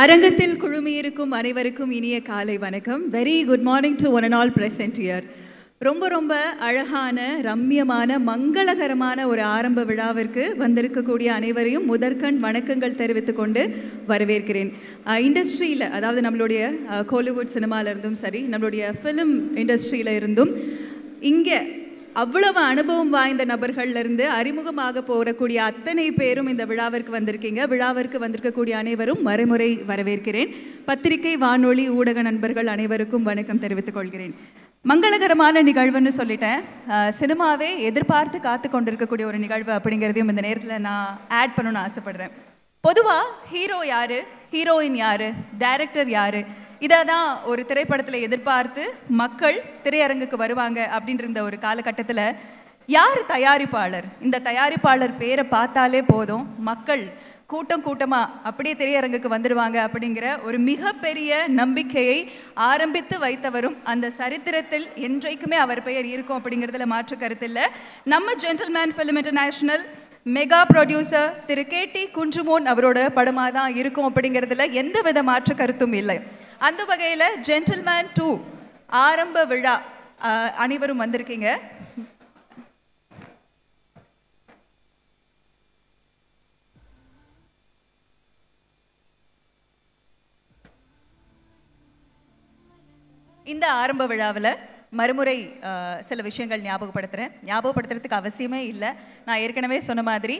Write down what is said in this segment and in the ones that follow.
அரங்கத்தில் குழுமியிருக்கும் அனைவருக்கும் இனிய காலை வணக்கம். Very good morning to one and all present here ரொம்ப ரொம்ப அழகான ரம்யமான மங்களகரமான ஒரு ஆரம்ப விழாவிற்கு வந்திருக்கக்கூடிய அனைவரையும் முதற்கண் வணக்கங்கள் தெரிவித்து கொண்டு வரவேற்கிறேன். இண்டஸ்ட்ரியில் அதாவது நம்மளுடைய கோலிவுட் சினிமாவிலிருந்தும் சரி நம்மளுடைய ஃபிலிம் இண்டஸ்ட்ரியில இருந்தும் இங்கே அவ்வளவு அனுபவம் வாய்ந்த நபர்கள்ல இருந்து அறிமுகமாக போகக்கூடிய அத்தனை பேரும் இந்த விழாவிற்கு வந்திருக்கீங்க. விழாவிற்கு வந்திருக்கக்கூடிய அனைவரும் மறைமுறை வரவேற்கிறேன். பத்திரிகை வானொலி ஊடக நண்பர்கள் அனைவருக்கும் வணக்கம் தெரிவித்துக் கொள்கிறேன். மங்களகரமான நிகழ்வுன்னு சொல்லிட்டேன். சினிமாவே எதிர்பார்த்து காத்து கொண்டிருக்கக்கூடிய ஒரு நிகழ்வு அப்படிங்கிறதையும் இந்த நேரத்தில் நான் ஆட் பண்ணணும்னு ஆசைப்படுறேன். பொதுவாக ஹீரோ யாரு? ஹீரோயின் யாரு? டைரக்டர் யாரு? இதை தான் ஒரு திரைப்படத்தில் எதிர்பார்த்து மக்கள் திரையரங்குக்கு வருவாங்க அப்படின்ற ஒரு காலகட்டத்தில் யார் தயாரிப்பாளர்? இந்த தயாரிப்பாளர் பேரை பார்த்தாலே போதும். மக்கள் கூட்டம் கூட்டமாக அப்படியே திரையரங்குக்கு வந்துடுவாங்க அப்படிங்கிற ஒரு மிகப்பெரிய நம்பிக்கையை ஆரம்பித்து வைத்தவரும் அந்த சரித்திரத்தில் என்றைக்குமே அவர் பெயர் இருக்கும் அப்படிங்கிறதுல மாற்று கருத்தில்லை நம்ம Gentleman Film International mega producer Thiru K T Kunjumon அவரோட படமாக தான் இருக்கும் அப்படிங்கிறதுல எந்த வித மாற்று கருத்தும் இல்லை. அந்த வகையில் ஜென்டில்மேன் டூ ஆரம்ப விழா அனைவரும் வந்திருக்கீங்க. இந்த ஆரம்ப விழாவில் மறுமுறை சில விஷயங்கள் ஞாபகப்படுத்துகிறேன் ஞாபகப்படுத்துறதுக்கு அவசியமே இல்லை. நான் ஏற்கனவே சொன்ன மாதிரி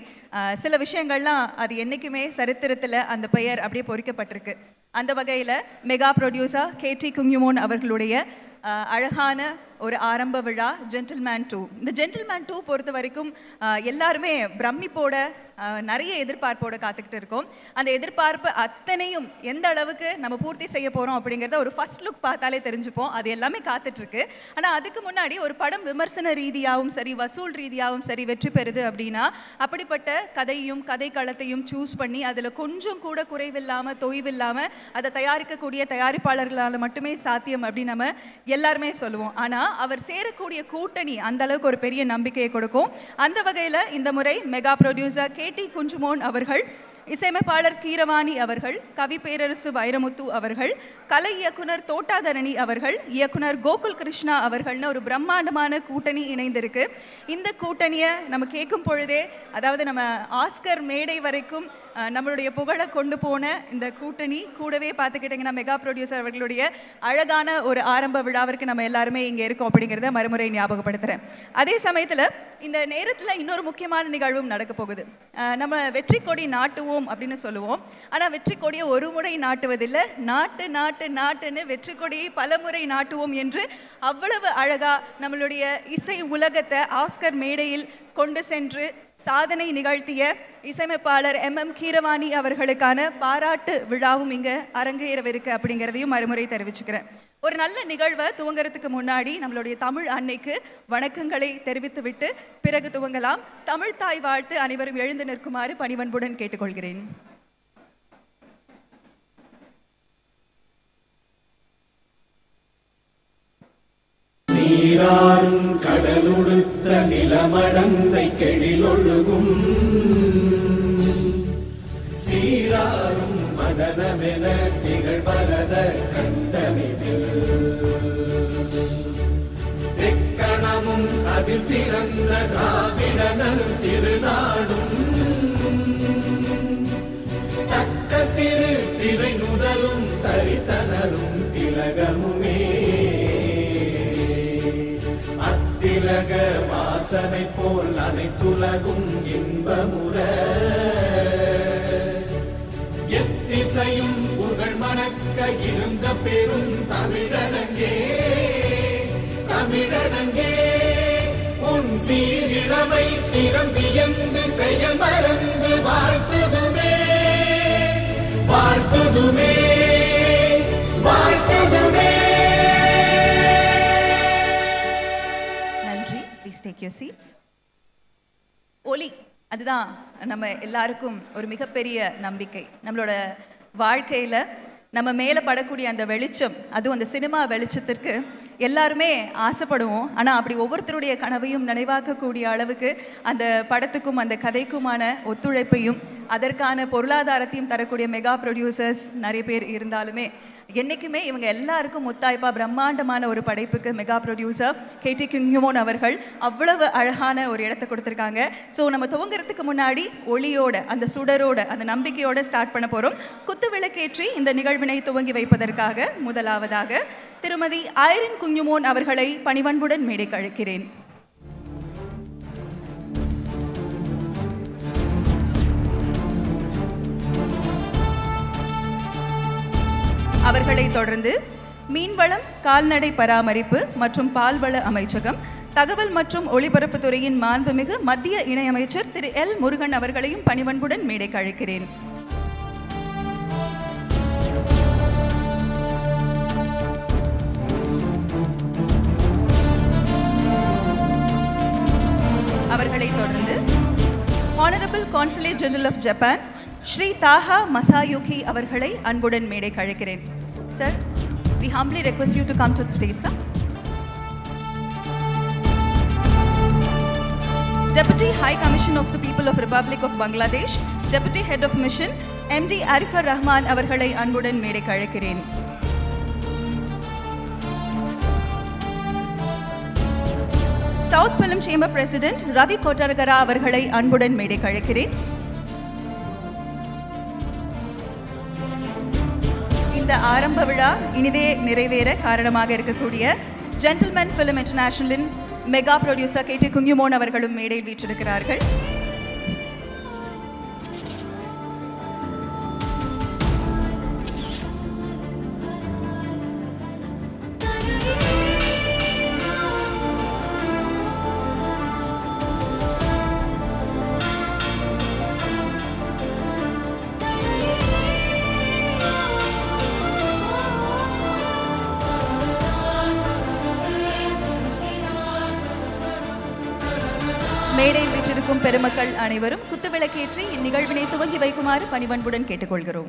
சில விஷயங்கள்லாம் அது என்றைக்குமே சரித்திரத்தில் அந்த பெயர் அப்படியே பொறிக்கப்பட்டிருக்கு. அந்த வகையில் மெகா ப்ரொடியூசர் கே டி அவர்களுடைய அழகான ஒரு ஆரம்ப விழா ஜென்டில்மேன் டூ இந்த ஜென்டில்மேன் டூ பொறுத்த வரைக்கும் எல்லாருமே பிரமிப்போட நிறைய எதிர்பார்ப்போட காத்துக்கிட்டு இருக்கோம். அந்த எதிர்பார்ப்பு அத்தனையும் எந்த அளவுக்கு நம்ம பூர்த்தி செய்ய போகிறோம் அப்படிங்கிறத ஒரு ஃபஸ்ட் லுக் பார்த்தாலே தெரிஞ்சுப்போம். அது எல்லாமே காத்துட்ருக்கு. ஆனால் அதுக்கு முன்னாடி ஒரு படம் விமர்சன ரீதியாகவும் சரி வசூல் ரீதியாகவும் சரி வெற்றி பெறுது அப்படின்னா அப்படிப்பட்ட கதையும் கதை களத்தையும் சூஸ் பண்ணி அதில் கொஞ்சம் கூட குறைவில்லாமல் தொய்வில்லாமல் அதை தயாரிக்கக்கூடிய தயாரிப்பாளர்களால் மட்டுமே சாத்தியம் அப்படின்னு நம்ம எல்லாருமே சொல்லுவோம். ஆனால் அவர் சேரக்கூடிய கூட்டணி அந்த அளவுக்கு ஒரு பெரிய நம்பிக்கையை கொடுக்கும். அந்த வகையில் இந்த முறை mega producer K T Kunjumon அவர்கள் இசையமைப்பாளர் கீரவாணி அவர்கள் கவி பேரரசு வைரமுத்து அவர்கள் கலை இயக்குனர் தோட்டாதரணி அவர்கள் இயக்குனர் கோகுல் கிருஷ்ணா அவர்கள்னு ஒரு பிரம்மாண்டமான கூட்டணி இணைந்திருக்கு. இந்த கூட்டணியை நம்ம கேட்கும் பொழுதே அதாவது நம்ம ஆஸ்கர் மேடை வரைக்கும் நம்மளுடைய புகழை கொண்டு போன இந்த கூட்டணி கூடவே பார்த்துக்கிட்டிங்கன்னா மெகா ப்ரொடியூசர் அவர்களுடைய அழகான ஒரு ஆரம்ப விழாவிற்கு நம்ம எல்லாருமே இங்கே இருக்கோம் அப்படிங்கிறத மறுமுறை ஞாபகப்படுத்துகிறேன் அதே சமயத்தில் இந்த நேரத்தில் இன்னொரு முக்கியமான நிகழ்வும் நடக்க போகுது. நம்ம வெற்றி கொடி நாட்டுவோம் அப்படின்னு சொல்லுவோம். ஆனால் வெற்றி கொடியை ஒரு முறை நாட்டுவதில்லை. நாட்டு நாட்டு நாட்டுன்னு வெற்றி கொடியை பல முறை நாட்டுவோம் என்று அவ்வளவு அழகாக நம்மளுடைய இசை உலகத்தை ஆஸ்கர் மேடையில் கொண்டு சென்று சாதனை நிகழ்த்திய இசையமைப்பாளர் எம் எம் கீரவாணி அவர்களுக்கான பாராட்டு விழாவும் இங்கே அரங்கேறவிருக்கு அப்படிங்கிறதையும் மறுமுறை தெரிவிச்சுக்கிறேன். ஒரு நல்ல நிகழ்வை துவங்குறதுக்கு முன்னாடி நம்மளுடைய தமிழ் அன்னைக்கு வணக்கங்களை தெரிவித்துவிட்டு பிறகு துவங்கலாம். தமிழ் தாய் வாழ்த்து அனைவரும் எழுந்து நிற்குமாறு பணிவன்புடன் கேட்டுக்கொள்கிறேன். மடந்தை கெழிலொழுகும் சீராரும் மதனமென திகழ்வரத கண்டமிதில் எக்கணமும் அதில் சிறந்த திராவிடனல் திருநாடும். தக்க சிறு திரை முதலும் தரித்தனரும் திலகமுமே. திலக வாசனை போல் அனைத்துலகும் இன்பமுற. எத்திசையும் புகழ் மணக்க இருந்த பெரும் தமிழடங்கே தமிழடங்கே உன் சீரிழமை திறம் வியந்து செயல் மறந்து வாழ்த்துதுமே வாழ்த்துதுமே வாழ்த்துதுமே. ப்ளீஸ் டேக் யூர் சீட்ஸ் ஒலி அதுதான் நம்ம எல்லாருக்கும் ஒரு மிகப்பெரிய நம்பிக்கை. நம்மளோட வாழ்க்கையில் நம்ம மேலே படக்கூடிய அந்த வெளிச்சம் அதுவும் அந்த சினிமா வெளிச்சத்திற்கு எல்லாருமே ஆசைப்படுவோம். ஆனால் அப்படி ஒவ்வொருத்தருடைய கனவையும் நினைவாக்கக்கூடிய அளவுக்கு அந்த படத்துக்கும் அந்த கதைக்குமான ஒத்துழைப்பையும் அதற்கான பொருளாதாரத்தையும் தரக்கூடிய மெகா ப்ரொடியூசர்ஸ் நிறைய பேர் இருந்தாலுமே என்றைக்குமே இவங்க எல்லாருக்கும் முத்தாய்ப்பாக பிரம்மாண்டமான ஒரு படைப்புக்கு மெகா ப்ரொடியூசர் கேடி கிங்யுமோன் அவர்கள் அவ்வளவு அழகான ஒரு இடத்த கொடுத்துருக்காங்க. ஸோ நம்ம துவங்குறதுக்கு முன்னாடி ஒளியோட அந்த சுடரோட அந்த நம்பிக்கையோட ஸ்டார்ட் பண்ண போகிறோம் குத்து விளக்கேற்றி இந்த நிகழ்வினை துவங்கி வைப்பதற்காக முதலாவதாக திருமதி ஐரின் குஞ்சுமோன் அவர்களை பணிவன்புடன் மேடைக்கு அழைக்கிறேன் அவர்களை தொடர்ந்து மீன்வளம் கால்நடை பராமரிப்பு மற்றும் பால்வள அமைச்சகம் தகவல் மற்றும் ஒளிபரப்புத்துறையின் மாண்புமிகு மத்திய இணையமைச்சர் திரு. எல். முருகன் அவர்களையும் பணிவன்புடன் மேடைக்கு அழைக்கிறேன். அவர்களை தொடர்ந்து honourable consulate general of Japan Shri Taga Masayuki அவர்களை அன்புடன் மேடை அழைக்கிறேன் sir we humbly request you to come to stage sir Deputy High Commission of the People of Republic of Bangladesh, Deputy Head of Mission, MD Arifur Rahman அவர்களை அன்புடன் மேடை அழைக்கிறேன் South Film Chamber president Ravi Kottarakkara அவர்களை அன்புடன் மேடை அழைக்கிறேன் இந்த ஆரம்ப விழா இனிதே நிறைவேற காரணமாக இருக்கக்கூடிய gentleman film இன்டர்நேஷனலின் mega producer K T Kunjumon அவர்களும் மேடையில் வீற்றிருக்கிறார்கள். பெருமக்கள் அனைவரும் குத்துவிளக்கேற்றி இந்நிகழ்வினை துவங்கி வைக்குமாறு பணிவன்புடன் கேட்டுக்கொள்கிறோம்.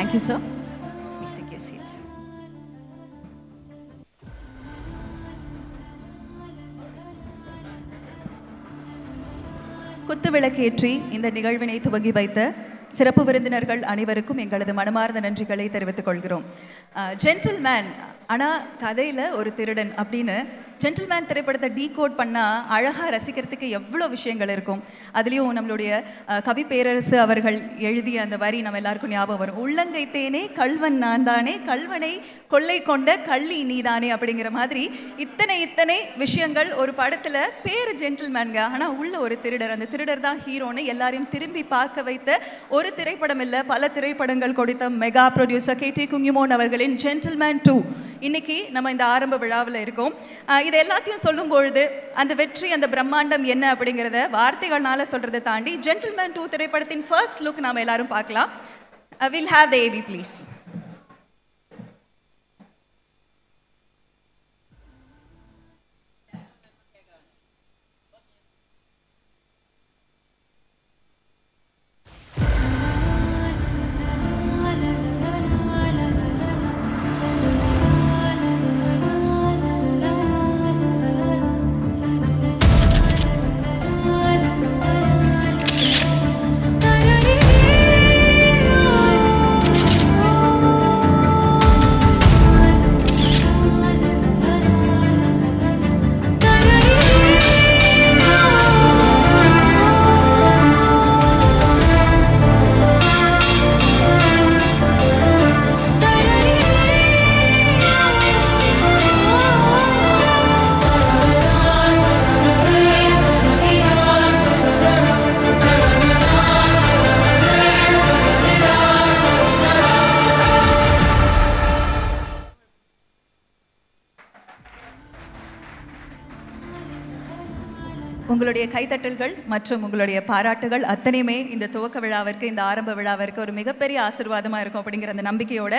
Thank you, sir. Please take your seats. குத்துவிளக்கேற்றி இந்த நிகழ்வினை துவங்கி வைத்த சிறப்பு விருந்தினர்கள் அனைவருக்கும் எங்களது மனமார்ந்த நன்றிகளை தெரிவித்துக் கொள்கிறோம் ஜென்டில்மேன் ஆனால் கதையில் ஒரு திருடன் அப்படின்னு ஜென்டில்மேன் திரைப்படத்தை டீ கோட் பண்ணால் அழகாக ரசிக்கிறதுக்கு எவ்வளோ விஷயங்கள் இருக்கும். அதுலேயும் நம்மளுடைய கவி பேரரசு அவர்கள் எழுதிய அந்த வரி நம்ம எல்லாருக்கும் ஞாபகம் வரும். உள்ளங்கை தேனே கல்வன் நான் தானே கல்வனை கொள்ளை கொண்ட கள்ளி நீதானே அப்படிங்கிற மாதிரி இத்தனை இத்தனை விஷயங்கள் ஒரு படத்தில் பேர் ஜென்டில்மேன்க ஆனால் உள்ள ஒரு திருடர் அந்த திருடர் தான் ஹீரோன்னு எல்லாரையும் திரும்பி பார்க்க வைத்த ஒரு திரைப்படம் இல்லை பல திரைப்படங்கள் கொடுத்த mega producer K T Kunjumon அவர்களின் ஜென்டில்மேன் டூ இன்னைக்கு நம்ம இந்த ஆரம்ப விழாவில் இருக்கோம். இது எல்லாத்தையும் சொல்லும் பொழுது அந்த வெற்றி அந்த பிரம்மாண்டம் என்ன அப்படிங்கிறத வார்த்தைகள்னால சொல்றதை தாண்டி ஜென்டில்மேன் டூ திரைப்படத்தின் ஃபர்ஸ்ட் லுக் நாம எல்லாரும் பார்க்கலாம். Will have the AV please உங்களுடைய கைத்தட்டல்கள் மற்றும் உங்களுடைய பாராட்டுகள் அத்தனையுமே இந்த துவக்க விழாவிற்கு இந்த ஆரம்ப விழாவிற்கு ஒரு மிகப்பெரிய ஆசீர்வாதமாக இருக்கும் அப்படிங்கிற அந்த நம்பிக்கையோட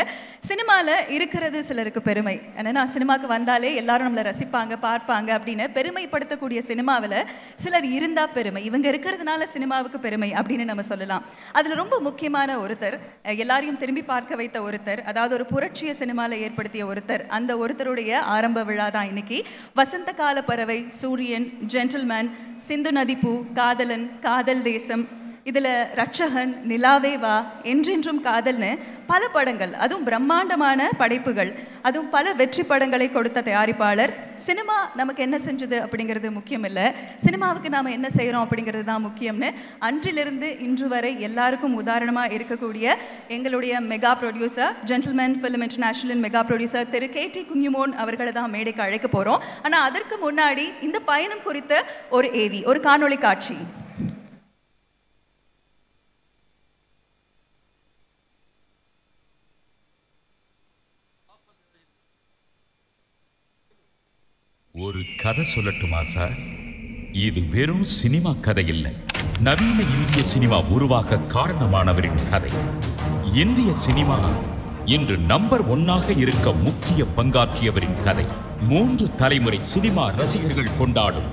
சினிமாவில் இருக்கிறது சிலருக்கு பெருமை. ஏன்னா சினிமாவுக்கு வந்தாலே எல்லாரும் நம்மளை ரசிப்பாங்க பார்ப்பாங்க அப்படின்னு பெருமைப்படுத்தக்கூடிய சினிமாவில் சிலர் இருந்தா பெருமை. இவங்க இருக்கிறதுனால சினிமாவுக்கு பெருமை அப்படின்னு நம்ம சொல்லலாம். அதில் ரொம்ப முக்கியமான ஒருத்தர் எல்லாரையும் திரும்பி பார்க்க வைத்த ஒருத்தர் அதாவது ஒரு புரட்சிய சினிமாவில் ஏற்படுத்திய ஒருத்தர் அந்த ஒருத்தருடைய ஆரம்ப விழா தான் இன்னைக்கு. வசந்த கால பறவை சூரியன் ஜென்டில்மேன் சிந்து நதிப்பூ காதலன் காதல் தேசம் இதில் ரட்சகன் நிலாவே வா என்றென்றும் காதல்னு பல படங்கள் அதுவும் பிரம்மாண்டமான படைப்புகள் அதுவும் பல வெற்றி படங்களை கொடுத்த தயாரிப்பாளர். சினிமா நமக்கு என்ன செஞ்சது அப்படிங்கிறது முக்கியம் இல்லை சினிமாவுக்கு நாம் என்ன செய்கிறோம் அப்படிங்கிறது தான் முக்கியம்னு அன்றிலிருந்து இன்று வரை எல்லாருக்கும் உதாரணமாக இருக்கக்கூடிய எங்களுடைய mega producer gentleman film இன்டர்நேஷனலின் mega producer Thiru K T Kunjumon அவர்களை தான் மேடைக்கு அழைக்க போகிறோம் ஆனால் அதற்கு முன்னாடி இந்த பயணம் குறித்த ஒரு ஏவி ஒரு காணொளி காட்சி. ஒரு கதை சொல்லட்டுமா சார்? இது வெறும் சினிமா கதை இல்லை. நவீன இந்திய சினிமா உருவாக காரணமானவரின் கதை. இந்திய சினிமா இன்று நம்பர் ஒன்னாக இருக்க முக்கிய பங்காற்றியவரின் கதை. மூன்று தலைமுறை சினிமா ரசிகர்கள் கொண்டாடும்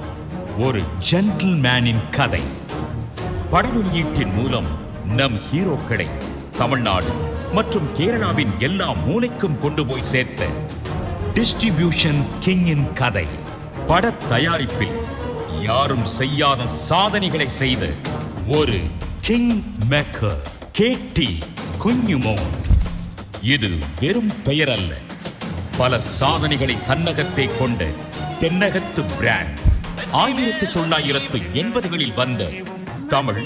ஒரு ஜென்டில்மேனின் கதை. பட வெளியீட்டின் மூலம் நம் ஹீரோக்களை தமிழ்நாடு மற்றும் கேரளாவின் எல்லா மூளைக்கும் கொண்டு போய் சேர்த்த டிஸ்ட்ரிபியூஷன் கிங்கின் கதை பட தயாரிப்பில் யாரும் செய்யாத சாதனைகளை செய்த ஒரு கிங் மேக்கர் கேட்டி குஞ்சுமோ இது வெறும் பெயர் அல்ல பல சாதனைகளை தன்னகத்தை கொண்ட தென்னகத்து பிராண்ட் ஆயிரத்தி தொள்ளாயிரத்து எண்பதுகளில் வந்த தமிழ்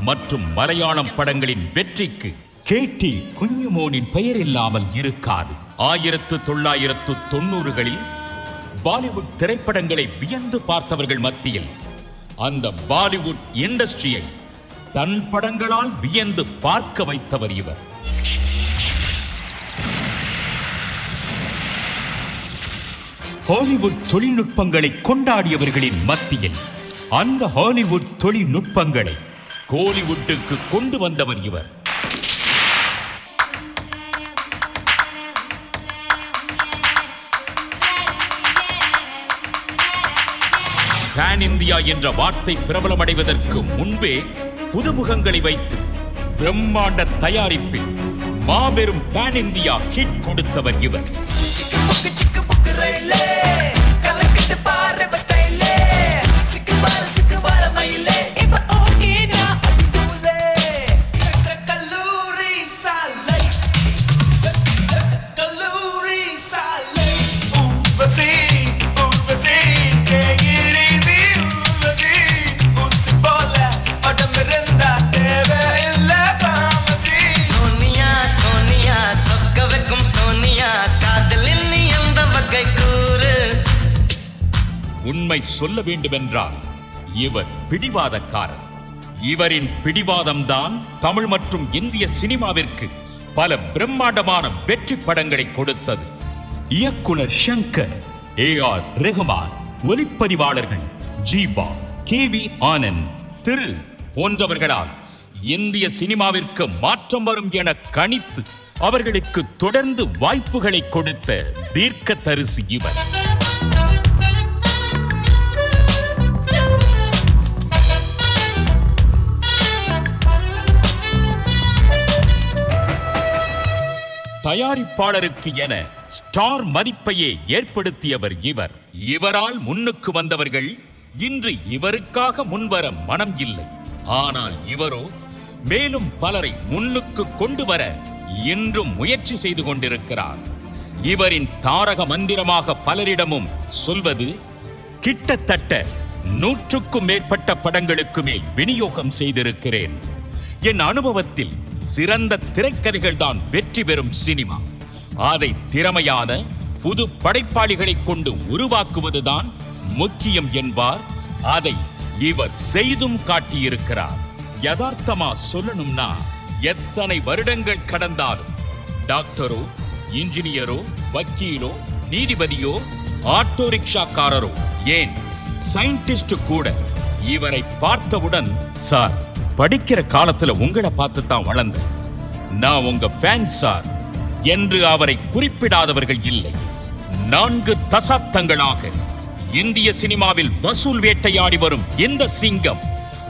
மற்றும் மலையாளம் படங்களின் வெற்றிக்கு கேட்டி குஞ்சுமோனின் பெயர் இல்லாமல் இருக்காது. ஆயிரத்து தொள்ளாயிரத்து தொண்ணூறுகளில் பாலிவுட் திரைப்படங்களை வியந்து பார்த்தவர்கள் மத்தியில் அந்த பாலிவுட் இண்டஸ்ட்ரியை தன் படங்களால் வியந்து பார்க்க வைத்தவர் இவர். ஹாலிவுட் தொழில்நுட்பங்களை கொண்டாடியவர்களின் மத்தியில் அந்த ஹாலிவுட் தொழில்நுட்பங்களை கோலிவுட்டுக்கு கொண்டு வந்தவர் இவர். பேன் இந்தியா என்ற வார்த்தை பிரபலமடைவதற்கு முன்பே புதுமுகங்களை வைத்து பிரம்மாண்ட தயாரிப்பில் மாபெரும் பேன் இந்தியா ஹிட் கொடுத்தவர் இவர். உண்மை சொல்ல வேண்டுமென்றால் இவர் பிடிவாதக்காரர். இவரின் பிடிவாதம்தான் தமிழ் மற்றும் இந்திய சினிமாவிற்கு பல பிரம்மாண்டமான வெற்றி படங்களை கொடுத்தது. இயக்குனர் சங்கர் ஏ ஆர் ரெகுமான் ஒலிப்பதிவாளர்கள் ஜீவா கே வி ஆனந்த் திரு. போன்றவர்களால் இந்திய சினிமாவிற்கு மாற்றம் வரும் என கணித்து அவர்களுக்கு தொடர்ந்து வாய்ப்புகளை கொடுத்த தீர்க்க தரிசி இவர். தயாரிப்பாளருக்கு என ஸ்டார் மதிப்பையே ஏற்படுத்தியவர் இவர். இவரால் முன்னுக்கு வந்தவர்கள் இன்று இவருக்காக முன்வர மனம் இல்லை. ஆனால் இவரோ மேலும் பலரை முன்னுக்கு கொண்டு வர இன்றும் முயற்சி செய்து கொண்டிருக்கிறார். இவரின் தாரக மந்திரமாக பலரிடமும் சொல்வது கிட்டத்தட்ட நூற்றுக்கும் மேற்பட்ட படங்களுக்கு மேல் விநியோகம் செய்திருக்கிறேன். என் அனுபவத்தில் சிறந்த திரைக்கதைகள் தான் வெற்றி பெறும் சினிமா. அதை திறமையான புது படைப்பாளிகளை கொண்டு உருவாக்குவதுதான் முக்கியம் என்பார். அதை இவர் செய்தும் காட்டியிருக்கிறார். யதார்த்தமா சொல்லணும்னா எத்தனை வருடங்கள் கடந்தாலும் டாக்டரோ இன்ஜினியரோ வக்கீலோ நீதிபதியோ ஆட்டோ ரிக்ஷாக்காரரோ ஏன்? சயின்டிஸ்ட் கூட இவரை பார்த்தவுடன் சார் படிக்கிற காலத்துல உங்களை பார்த்து தான் வளர்ந்தேன். நான் உங்க ஃபேன் சார். என்று அவரை குறிப்பிடாதவர்கள் இல்லை. நான்கு தசாப்தங்களாக இந்திய சினிமாவில் வசூல் வேட்டையாடி வரும் இந்த சிங்கம்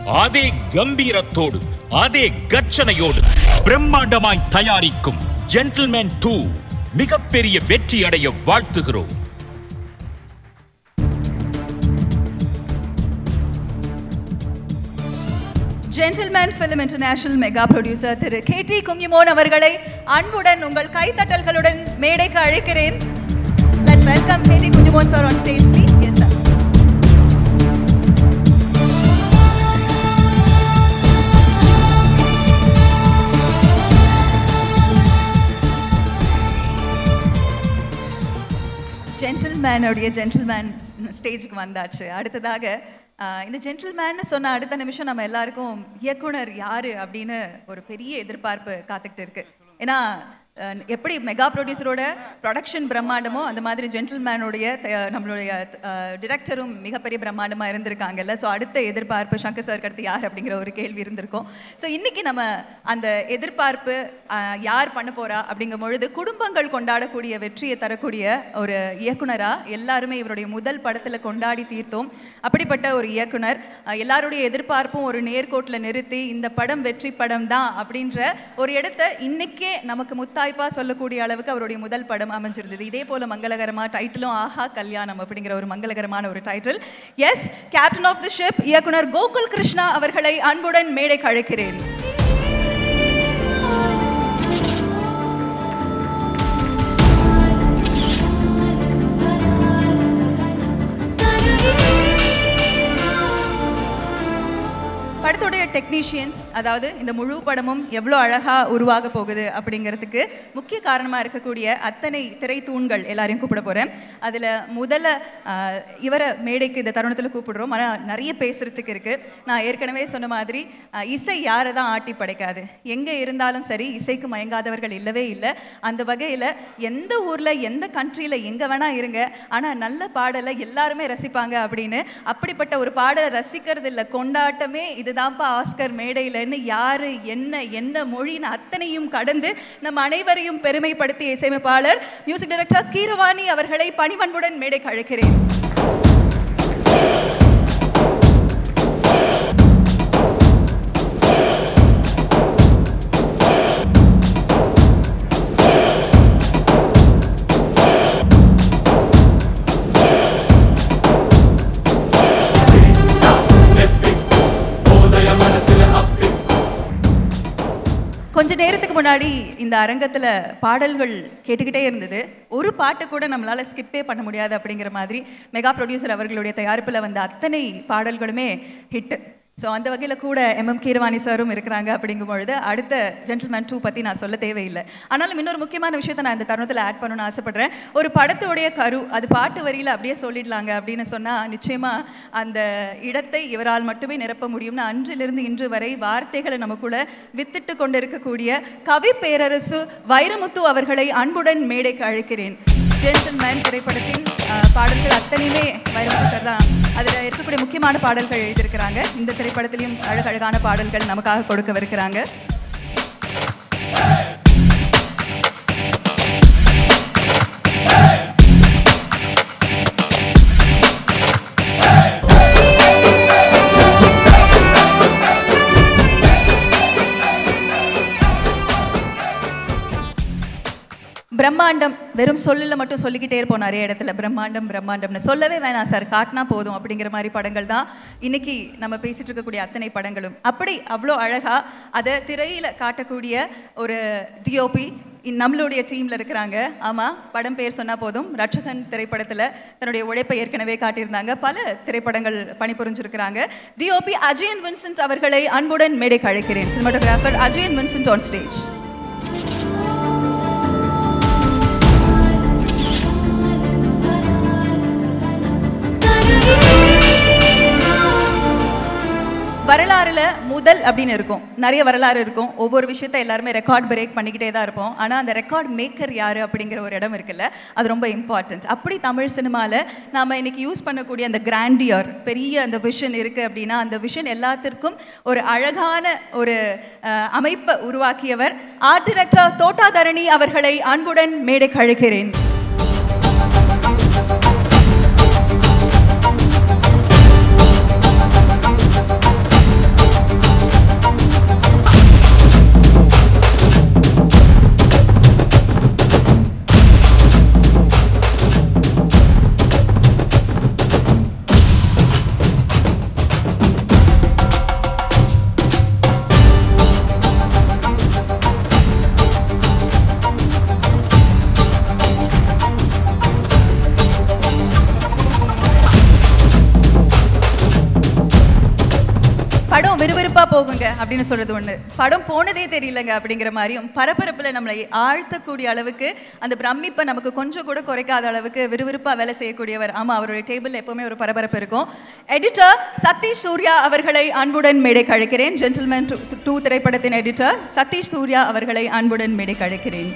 அதே கம்பீரத்தோடு அதே கர்ச்சனையோடு பிரம்மாண்டமாய் தயாரிக்கும் ஜென்டில்மேன் டூ மிகப்பெரிய வெற்றி அடைய வாழ்த்துகிறோம். Gentleman Film International mega producer Thiru K T Kunjumon அவர்களை அன்புடன் உங்கள் கைத்தட்டல்களுடன் மேடைக்கு அழைக்கிறேன். Let welcome K T Kunjumon sir on stage please yes sir ஜென்டில்மேனுடைய gentleman ஸ்டேஜுக்கு வந்தாச்சு. அடுத்ததாக இந்த ஜென்டில்மேன்னு சொன்ன அடுத்த நிமிஷம் நம்ம எல்லாருக்கும் இயக்குனர் யாரு அப்படின்னு ஒரு பெரிய எதிர்பார்ப்பு காத்துக்கிட்டு இருக்கு. ஏன்னா எப்படி மெகா ப்ரொடியூசரோட ப்ரொடக்ஷன் பிரம்மாண்டமோ அந்த மாதிரி ஜென்டில்மேனுடைய நம்மளுடைய டிரெக்டரும் மிகப்பெரிய பிரம்மாண்டமாக இருந்திருக்காங்கல்ல. ஸோ அடுத்த எதிர்பார்ப்பு சங்கர் சார் அடுத்து யார் அப்படிங்கிற ஒரு கேள்வி இருந்திருக்கும். ஸோ இன்றைக்கி நம்ம அந்த எதிர்பார்ப்பு யார் பண்ண போகிறா அப்படிங்கும் பொழுது குடும்பங்கள் கொண்டாடக்கூடிய வெற்றியை தரக்கூடிய ஒரு இயக்குனராக எல்லாருமே இவருடைய முதல் படத்தில் கொண்டாடி தீர்த்தோம். அப்படிப்பட்ட ஒரு இயக்குனர் எல்லாருடைய எதிர்பார்ப்பும் ஒரு நேர்கோட்டில் நிறுத்தி இந்த படம் வெற்றி படம் தான் அப்படின்ற ஒரு இடத்த இன்றைக்கே நமக்கு முத்தா முத்தாய்ப்பா சொல்லக்கூடிய அளவுக்கு அவருடைய முதல் படம் அமைஞ்சிருந்தது. இதே போல மங்களகரமா டைட்டிலும் ஆஹா கல்யாணம் அப்படிங்கிற ஒரு மங்களகரமான ஒரு title yes captain of the ship இயக்குனர் கோகுல் கிருஷ்ணா அவர்களை அன்புடன் மேடை அழைக்கிறேன். படத்துடைய டெக்னீஷியன்ஸ் அதாவது இந்த முழு படமும் எவ்வளோ அழகாக உருவாக போகுது அப்படிங்கிறதுக்கு முக்கிய காரணமாக இருக்கக்கூடிய அத்தனை திரை தூண்கள் எல்லாரையும் கூப்பிட போகிறேன் அதில் முதல்ல இவரை மேடைக்கு இந்த தருணத்தில் கூப்பிடுறோம். ஆனால் நிறைய பேசுகிறதுக்கு இருக்குது நான் ஏற்கனவே சொன்ன மாதிரி இசை யாரை தான் ஆட்டி படைக்காது. எங்கே இருந்தாலும் சரி இசைக்கு மயங்காதவர்கள் இல்லவே இல்லை. அந்த வகையில் எந்த ஊரில் எந்த கண்ட்ரியில் எங்கே வேணால் இருங்க. ஆனால் நல்ல பாடலை எல்லாருமே ரசிப்பாங்க அப்படின்னு. அப்படிப்பட்ட ஒரு பாடலை ரசிக்கிறது இல்லை கொண்டாட்டமே இதுதான்ப்பா ஆஸ்கர் மேடையிலன்னு யாரு என்ன என்ன மொழின்னு அத்தனையும் கடந்து நம் அனைவரையும் பெருமைப்படுத்திய இசையமைப்பாளர் மியூசிக் டைரக்டர் கீரவாணி அவர்களை பணிவன்புடன் மேடைக்கு அழைக்கிறேன். நேரத்துக்கு முன்னாடி இந்த அரங்கத்தில் பாடல்கள் கேட்டுக்கிட்டே இருந்தது. ஒரு பாட்டு கூட நம்மளால் ஸ்கிப்பே பண்ண முடியாது அப்படிங்கிற மாதிரி மெகா ப்ரொடியூசர் அவர்களுடைய தயாரிப்பில் வந்த அத்தனை பாடல்களுமே ஹிட்டு ஸோ அந்த வகையில் கூட எம்எம் கீரவாணி சாரும் இருக்கிறாங்க அப்படிங்கும் பொழுது அடுத்த ஜென்டில்மேன் டூ பற்றி நான் சொல்ல தேவையில்லை. ஆனாலும் இன்னொரு முக்கியமான விஷயத்த நான் இந்த தருணத்தில் ஆட் பண்ணணும்னு ஆசைப்பட்றேன். ஒரு படத்துடைய கரு அது பாட்டு வரியில் அப்படியே சொல்லிடலாங்க அப்படின்னு சொன்னால் நிச்சயமாக அந்த இடத்தை இவரால் மட்டுமே நிரப்ப முடியும்னு அன்றிலிருந்து இன்று வரை வார்த்தைகளை நமக்குள்ள வித்திட்டு கொண்டிருக்கக்கூடிய கவி பேரரசு வைரமுத்து அவர்களை அன்புடன் மேடைக்கு அழைக்கிறேன். ஜென்டில்மேன் திரைப்படத்தின் பாடல்கள் அத்தனையுமே வைரமுத்து சார் தான். அதில் இருக்கக்கூடிய முக்கியமான பாடல்கள் எழுதியிருக்கிறாங்க. இந்த திரைப்படத்திலையும் அழகழகான பாடல்கள் நமக்காக கொடுக்கவிருக்கிறாங்க. பிரம்மாண்டம் வெறும் சொல்லில் மட்டும் சொல்லிக்கிட்டே இருப்போம் நிறைய இடத்துல. பிரம்மாண்டம் பிரம்மாண்டம்னு. சொல்லவே வேணாம் சார். காட்டினா போதும் அப்படிங்கிற மாதிரி படங்கள் தான் இன்னைக்கு நம்ம பேசிட்டு இருக்கக்கூடிய அத்தனை படங்களும். அப்படி அவ்வளோ அழகாக அதை திரையில் காட்டக்கூடிய ஒரு டிஓபி நம்மளுடைய டீமில் இருக்கிறாங்க. ஆமாம் படம் பேர் சொன்னால் போதும். ரட்சகன் திரைப்படத்தில் தன்னுடைய உழைப்பை ஏற்கனவே காட்டியிருந்தாங்க. பல திரைப்படங்கள் பணிபுரிஞ்சிருக்கிறாங்க. டிஓபி அஜயன் வின்சென்ட் அவர்களை அன்புடன் மேடைக்கு அழைக்கிறேன். Cinematographer Ajayan Vincent on stage வரலாறுல முதல் அப்படின்னு இருக்கும். நிறைய வரலாறு இருக்கும். ஒவ்வொரு விஷயத்த எல்லாருமே ரெக்கார்ட் பிரேக் பண்ணிக்கிட்டே தான் இருப்போம். ஆனால் அந்த ரெக்கார்ட் மேக்கர் யாரு அப்படிங்கிற ஒரு இடம் இருக்குல்ல அது ரொம்ப இம்பார்ட்டன்ட் அப்படி தமிழ் சினிமாவில் நாம இன்னைக்கு யூஸ் பண்ணக்கூடிய அந்த கிராண்டியர் பெரிய அந்த விஷன் இருக்கு அப்படின்னா அந்த விஷன் எல்லாத்திற்கும் ஒரு அழகான ஒரு அமைப்பை உருவாக்கியவர் ஆர்ட் டிரெக்டர் தோட்டாதரணி அவர்களை அன்புடன் மேடை கழுகிறேன் அப்படின்னு சொல்றது ஒன்று படம் போனதே தெரியலங்க அப்படிங்கிற மாதிரியும் பரபரப்பில் நம்மளை ஆழ்த்தக்கூடிய அளவுக்கு அந்த பிரமிப்பை நமக்கு கொஞ்சம் கூட குறைக்காத அளவுக்கு விறுவிறுப்பாக வேலை செய்யக்கூடியவர் ஆமாம் அவருடைய டேபிள் எப்போவுமே ஒரு பரபரப்பு இருக்கும். எடிட்டர் சதீஷ் சூர்யா அவர்களை அன்புடன் மேடை கழிக்கிறேன் ஜென்டில்மேன் டூ திரைப்படத்தின் எடிட்டர் சதீஷ் சூர்யா அவர்களை அன்புடன் மேடை கழிக்கிறேன்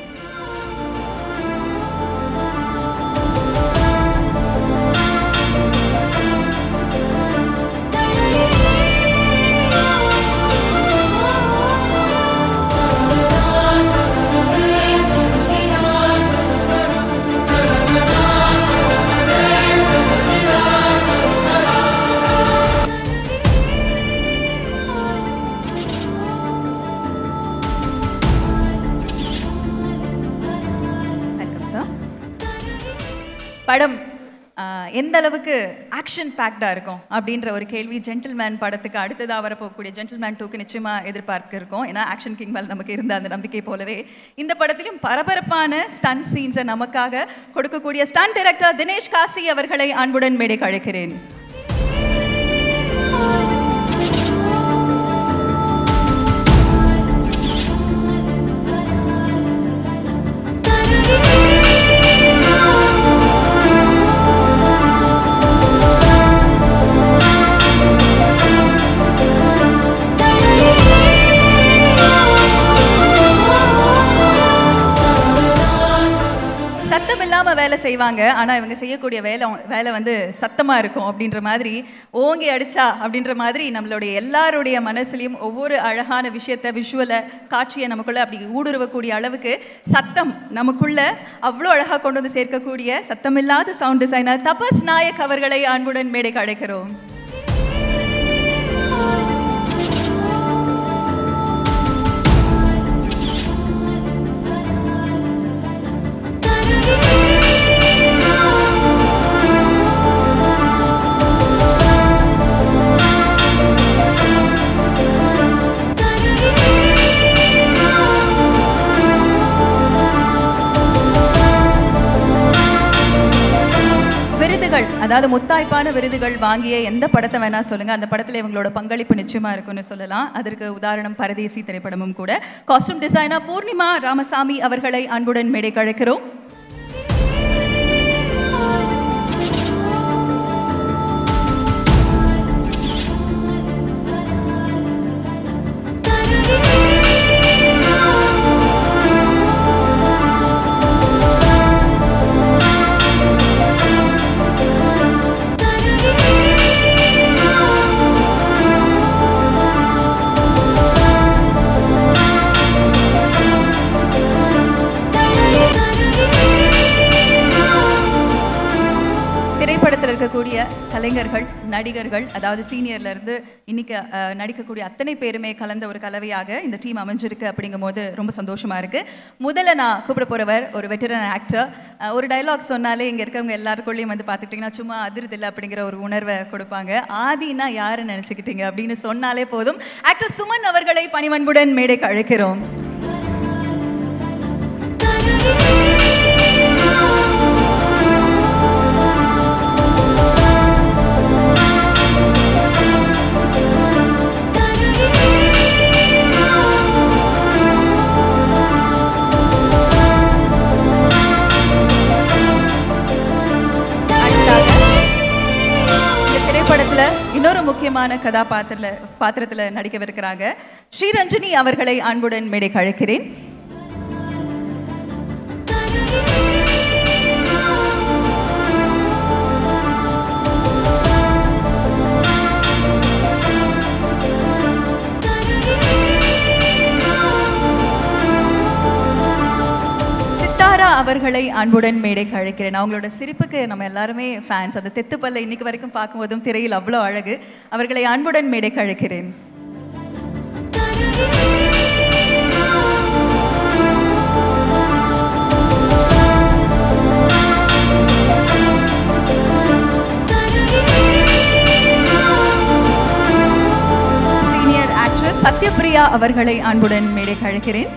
எந்த அளவுக்கு ஆக்ஷன் பேக்டாக இருக்கும் அப்படின்ற ஒரு கேள்வி. ஜென்டில்மேன் படத்துக்கு அடுத்ததாக வரப்போகக்கூடிய ஜென்டில்மேன் டூக்கு நிச்சயமாக எதிர்பார்க்க இருக்கும் ஏன்னா ஆக்ஷன் கிங் மேல் நமக்கு இருந்த அந்த நம்பிக்கை போலவே. இந்த படத்திலும் பரபரப்பான ஸ்டன் சீன்ஸை நமக்காக கொடுக்கக்கூடிய ஸ்டன் டைரக்டர் தினேஷ் காசி அவர்களை அன்புடன் மேடை கழிக்கிறேன் சத்தம் வேலை செய்வாங்க. ஆனால் இவங்க செய்யக்கூடிய வேலை வேலை வந்து சத்தமாக இருக்கும் அப்படின்ற மாதிரி ஓங்கி அடிச்சா அப்படின்ற மாதிரி நம்மளுடைய எல்லாருடைய மனசுலையும் ஒவ்வொரு அழகான விஷயத்தை விஷுவலை காட்சியை நமக்குள்ள அப்படி ஊடுருவக்கூடிய அளவுக்கு சத்தம் நமக்குள்ளே அவ்வளோ அழகாக கொண்டு வந்து சேர்க்கக்கூடிய சத்தமில்லாத சவுண்ட் டிசைனர் தபஸ் நாயக் அவர்களை அன்புடன் மேடைக்கு அழைக்கிறோம். அதாவது முத்தாய்ப்பான விருதுகள் வாங்கிய எந்த படத்தை வேணா சொல்லுங்க. அந்த படத்தில் இவங்களோட பங்களிப்பு நிச்சயமா இருக்கும்னு சொல்லலாம். அதற்கு உதாரணம் பரதேசி திரைப்படமும் கூட. காஸ்டியூம் டிசைனர் பூர்ணிமா ராமசாமி அவர்களை அன்புடன் மேடை கழக்கிறோம் கலைஞர்கள் நடிகர்கள் அதாவது சீனியர்லேருந்து இன்றைக்கி இன்னைக்கு நடிக்கக்கூடிய அத்தனை பேருமே கலந்த ஒரு கலவையாக இந்த டீம் அமைஞ்சிருக்கு அப்படிங்கும் போது ரொம்ப சந்தோஷமாக இருக்கு. முதல்ல நான் கூப்பிட போகிறவர் ஒரு வெட்டரன் ஆக்டர் ஒரு டைலாக் சொன்னாலே இங்கே இருக்கவங்க எல்லாருக்குள்ளேயும் வந்து பார்த்துக்கிட்டிங்கன்னா சும்மா அதிர்தில்லை அப்படிங்கிற ஒரு உணர்வை கொடுப்பாங்க. ஆதினா யாரு நினச்சிக்கிட்டீங்க அப்படின்னு சொன்னாலே போதும். ஆக்டர் சுமன் அவர்களை பணிவன்புடன் மேடைக்கு அழைக்கிறோம். இன்னொரு முக்கியமான கதாபாத்திரத்தில் பாத்திரத்தில் நடிக்கவிருக்கிறாங்க. ஸ்ரீரஞ்சனி அவர்களை அன்புடன் மேடை அழைக்கிறேன். அவர்களை அன்புடன் மேடைக்கு அழைக்கிறேன். அவங்களோட சிரிப்புக்கு நம்ம எல்லாருமே ஃபேன்ஸ் அந்த தெத்துப்பல்ல இன்னைக்கு வரைக்கும் பார்க்கும்போதும் திரையில் அவ்வளோ அழகு. அவர்களை அன்புடன் மேடைக்கு அழைக்கிறேன். சீனியர் ஆக்ட்ரஸ் சத்யபிரியா அவர்களை அன்புடன் மேடைக்கு அழைக்கிறேன்.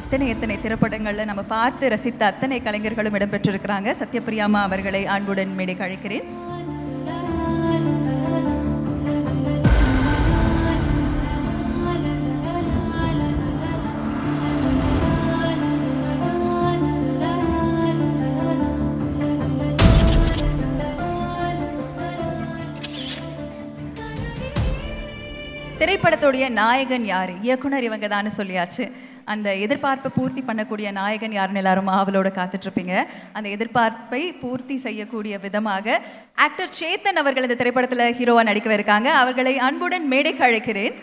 எத்தனை எத்தனை திரைப்படங்களில் நம்ம பார்த்து ரசித்த அத்தனை கலைஞர்களும் இடம்பெற்றிருக்கிறாங்க. சத்யபிரியாமா அவர்களை அன்புடன் மேடை அழைக்கிறேன். திரைப்படத்துடைய நாயகன் யார்? இயக்குனர் இவங்க தான் சொல்லியாச்சு. அந்த எதிர்பார்ப்பை பூர்த்தி பண்ணக்கூடிய நாயகன் யாருன்னு எல்லாரும் ஆவலோட காத்துட்ருப்பீங்க. அந்த எதிர்பார்ப்பை பூர்த்தி செய்யக்கூடிய விதமாக ஆக்டர் சேத்தன் அவர்கள் இந்த திரைப்படத்தில் ஹீரோவாக நடிக்கவே இருக்காங்க அவர்களை அன்புடன் மேடைக்கு அழைக்கிறேன்.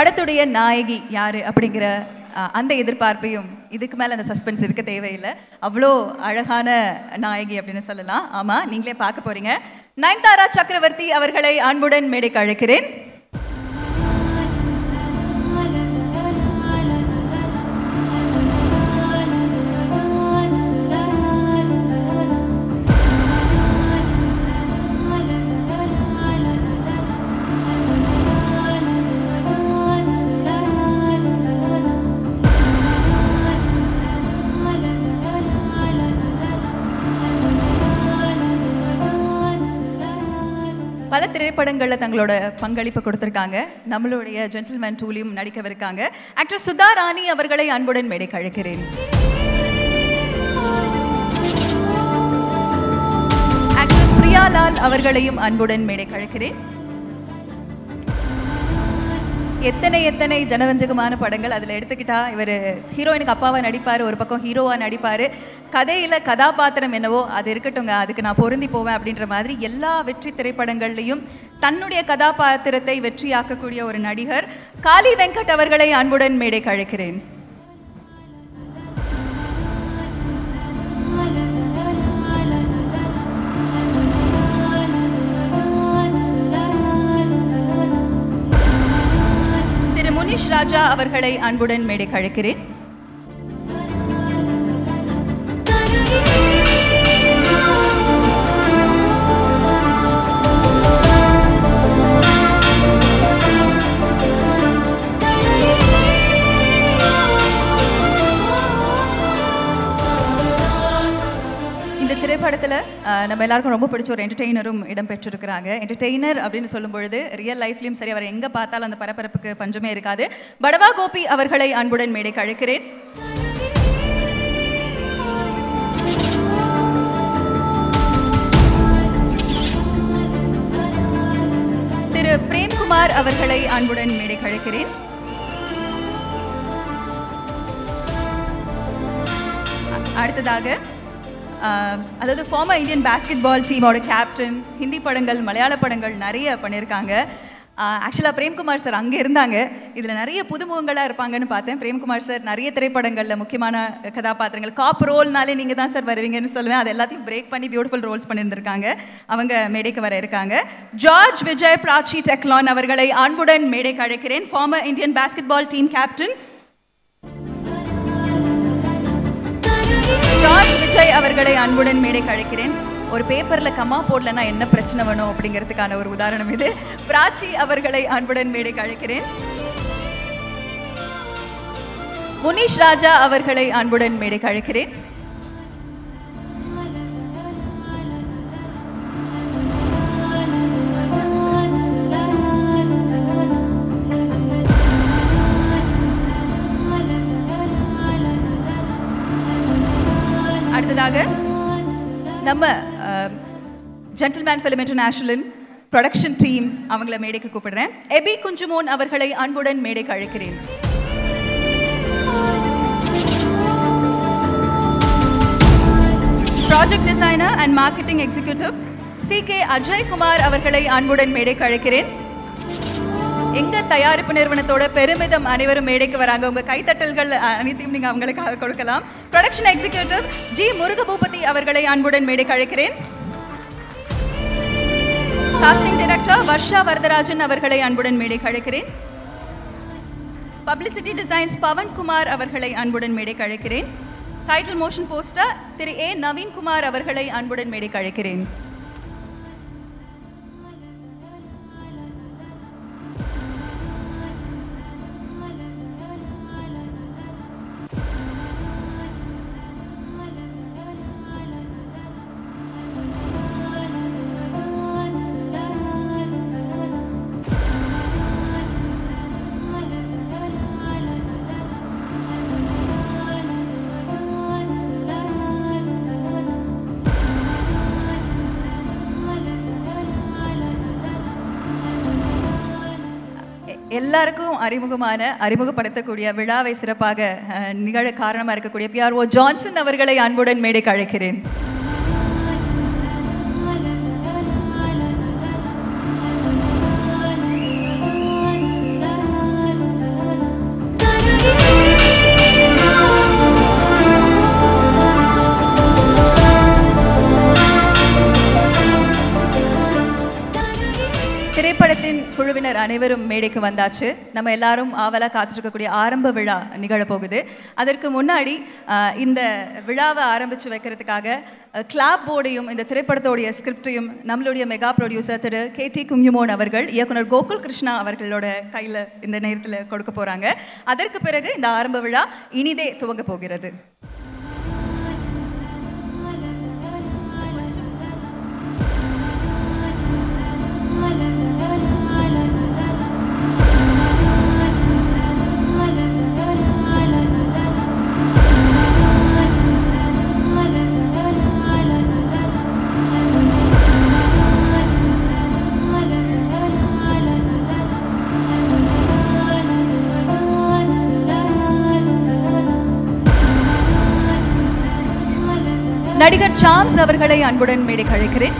படத்துடைய நாயகி யாரு அப்படிங்கிற அந்த எதிர்பார்ப்பையும் இதுக்கு மேல அந்த சஸ்பென்ஸ் இருக்க தேவையில்லை. அவ்வளோ அழகான நாயகி அப்படின்னு சொல்லலாம். ஆமா நீங்களே பார்க்க போறீங்க. நயன்தாரா சக்கரவர்த்தி அவர்களை அன்புடன் மேடைக்கு அழைக்கிறேன். திரைப்படங்களில் தங்களோட பங்களிப்பை கொடுத்துருக்காங்க. நம்மளுடைய ஜென்டில்மேன் டூலையும் நடிக்கவிருக்காங்க. ஆக்டர் சுதா ராணி அவர்களை அன்புடன் மேடைக்கு அழைக்கிறேன் ஆக்ட்ரஸ் பிரியாலால் அவர்களையும் அன்புடன் மேடைக்கு அழைக்கிறேன் எத்தனை எத்தனை ஜனரஞ்சகமான படங்கள் அதில் எடுத்துக்கிட்டா இவர் ஹீரோயினுக்கு அப்பாவாக நடிப்பார் ஒரு பக்கம் ஹீரோவா நடிப்பார். கதையில் கதாபாத்திரம் என்னவோ அது இருக்கட்டுங்க அதுக்கு நான் பொருந்தி போவேன் அப்படின்ற மாதிரி எல்லா வெற்றி திரைப்படங்கள்லையும் தன்னுடைய கதாபாத்திரத்தை வெற்றியாக்கக்கூடிய ஒரு நடிகர் காளி வெங்கட் அவர்களை அன்புடன் மேடைக்கு அழைக்கிறேன் ராஜா அவர்களை அன்புடன் மேடை கழிக்கிறேன். இந்த நம்ம எல்லாருக்கும் ரொம்ப பிடிச்ச ஒரு என்டர்டெய்னரும் இடம் பெற்றிருக்கிறாங்க என்டர்டெய்னர் அப்படின்னு சொல்லும் பொழுது ரியல் லைஃப்லையும் சரி அவர் எங்கே பார்த்தாலும் அந்த பரபரப்புக்கு பஞ்சமே இருக்காது. படவா கோபி அவர்களை அன்புடன் மேடைக்கு அழைக்கிறேன் திரு பிரேம்குமார் அவர்களை அன்புடன் மேடைக்கு அழைக்கிறேன் அடுத்ததாக அதாவது ஃபார்மர் இந்தியன் பேஸ்கெட் பால் டீமோட கேப்டன் ஹிந்தி படங்கள் மலையாள படங்கள் நிறைய பண்ணியிருக்காங்க. ஆக்சுவலாக பிரேம்குமார் சார் அங்கே இருந்தாங்க. இதில் நிறைய புதுமுகங்களாக இருப்பாங்கன்னு பார்த்தேன். பிரேம்குமார் சார் நிறைய திரைப்படங்களில் முக்கியமான கதாபாத்திரங்கள். காப் ரோல்னாலே நீங்கள் தான் சார் வருவீங்கன்னு சொல்லுவேன். அது எல்லாத்தையும் பிரேக் பண்ணி பியூட்டிஃபுல் ரோல்ஸ் பண்ணியிருந்திருக்காங்க. அவங்க மேடைக்கு வர இருக்காங்க. ஜார்ஜ் விஜய் பிராச்சி டெக்லான் அவர்களை அன்புடன் மேடைக்கு அழைக்கிறேன். Former Indian basketball team captain Vijay அவர்களை அன்புடன் மேடை கழிக்கிறேன். ஒரு பேப்பர்ல கம்மா போடலன்னா என்ன பிரச்சனை வேணும் அப்படிங்கிறதுக்கான ஒரு உதாரணம் இது. பிராச்சி அவர்களை அன்புடன் மேடை கழிக்கிறேன். முனீஷ் ராஜா அவர்களை அன்புடன் மேடை கழிக்கிறேன். அடுத்ததாக நம்ம ஜென்டில்மேன் ஃபிலிம் இன்டர்நேஷனலின் ப்ரொடக்ஷன் டீம் அவங்கள மேடைக்கு கூப்பிடுறேன். எபி குஞ்சுமோன் அவர்களை அன்புடன் மேடைக்கு அழைக்கிறேன். Project designer and marketing executive C K Ajay Kumar அவர்களை அன்புடன் மேடைக்கு அழைக்கிறேன். எங்க தயாரிப்பு நிறுவனத்தோட பெருமிதம் அனைவரும் மேடைக்கு வராங்க. உங்க கைத்தட்டல்கள் அனைத்தையும் நீங்க அவங்களுக்காக கொடுக்கலாம். ப்ரொடக்ஷன் எக்ஸிகியூட்டிவ் ஜி முருகபூபதி அவர்களை அன்புடன் மேடைக்கு அழைக்கிறேன். காஸ்டிங் டைரக்டர் வர்ஷா வரதராஜன் அவர்களை அன்புடன் மேடைக்கு அழைக்கிறேன். பப்ளிசிட்டி டிசைன்ஸ் பவன்குமார் அவர்களை அன்புடன் மேடைக்கு அழைக்கிறேன். Title motion poster Thiru A Naveenkumar அவர்களை அன்புடன் மேடைக்கு அழைக்கிறேன். அறிமுகமான அறிமுகப்படுத்தக்கூடிய விழாவை சிறப்பாக நிகழ காரணமாக இருக்கக்கூடிய பிஆர்ஓ ஜான்சன் அவர்களை அன்புடன் மேடைக்கு அழைக்கிறேன். குழுவினர் அனைவரும் மேடைக்கு வந்தாச்சு. நம்ம எல்லாரும் ஆவலாக காத்திருக்கக்கூடிய ஆரம்ப விழா நிகழப்போகுது. அதற்கு முன்னாடி இந்த விழாவை ஆரம்பித்து வைக்கிறதுக்காக கிளாப் போர்டையும் இந்த திரைப்படத்தோடைய ஸ்கிரிப்டையும் நம்மளுடைய mega producer Thiru K T Kunjumon அவர்கள் இயக்குனர் கோகுல் கிருஷ்ணா அவர்களோட கையில் இந்த நேரத்தில் கொடுக்க போகிறாங்க அதற்கு பிறகு இந்த ஆரம்ப விழா இனிதே துவங்க போகிறது. நடிகர் சாம்ஸ் அவர்களை அன்புடன் மேடை கழிக்கிறேன்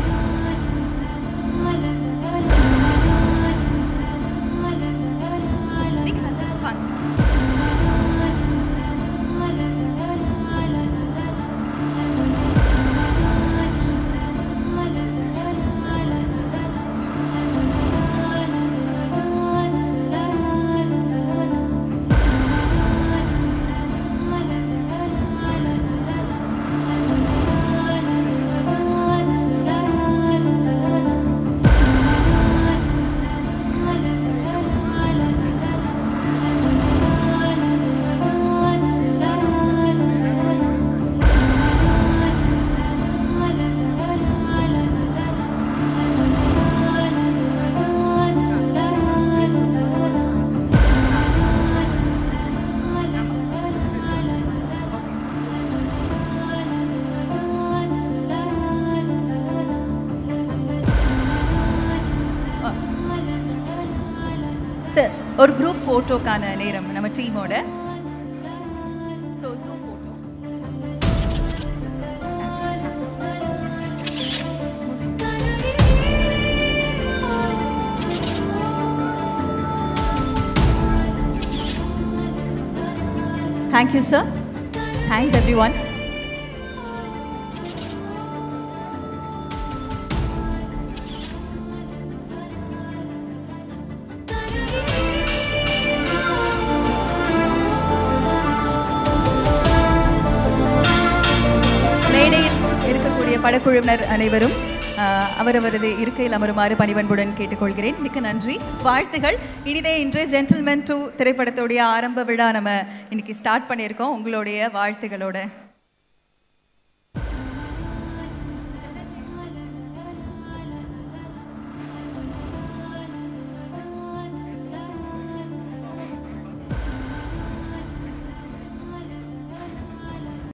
ஃபோட்டோக்கான நேரம் நம்ம டீமோட so group photo Thank you, sir. Thanks, everyone. படக்குழுவினர் அனைவரும் அவரவரது இருக்கையில் அமருமாறு பணிவன்புடன் கேட்டுக்கொள்கிறேன். மிக்க நன்றி. வாழ்த்துகள். இனிதே இன்று ஜென்டில்மென் டூ திரைப்படத்துடைய ஆரம்ப விழா நம்ம இன்னைக்கு ஸ்டார்ட் பண்ணியிருக்கோம். உங்களுடைய வாழ்த்துகளோட.